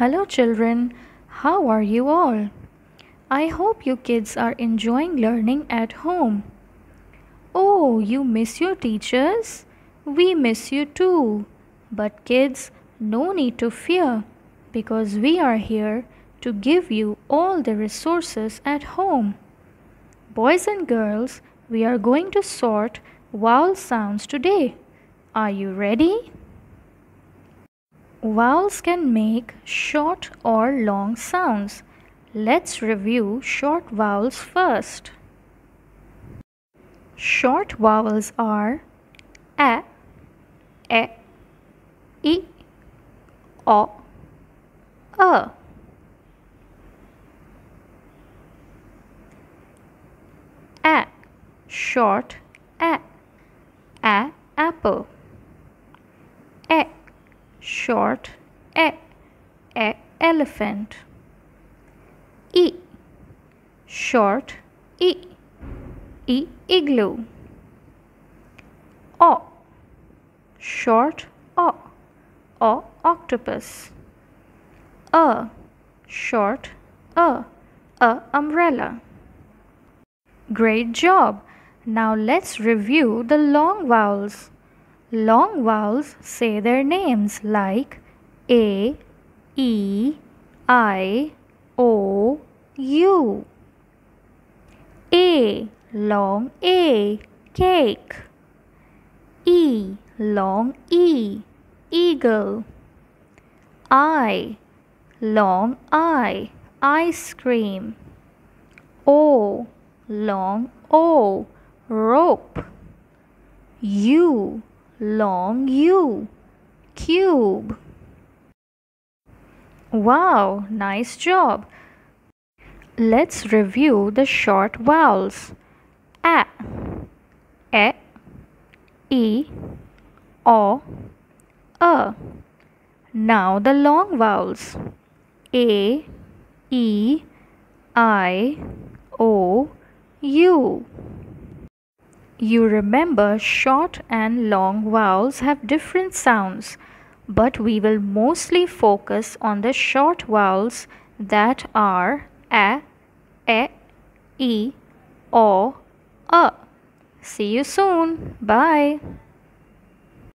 Hello, children. How are you all? I hope you kids are enjoying learning at home. Oh, you miss your teachers? We miss you too. But, kids, no need to fear because we are here to give you all the resources at home. Boys and girls, we are going to sort vowel sounds today. Are you ready? Vowels can make short or long sounds. Let's review short vowels first. Short vowels are a, e, i, o, a. A, short a, a apple. Short e, e elephant. e short e e igloo. O, short o, o octopus. A, short a, a umbrella. Great job! Now let's review the long vowels. Long vowels say their names like A, E, I, O, U. A, long A, cake. E, long E, eagle. I, long I, ice cream. O, long O, rope. U, long U, cube. Wow, nice job. Let's review the short vowels. A, E, E, O, A. Now the long vowels. A, E, I, O, U. You remember short and long vowels have different sounds, but we will mostly focus on the short vowels that are a, e, e, o, a. See you soon. Bye.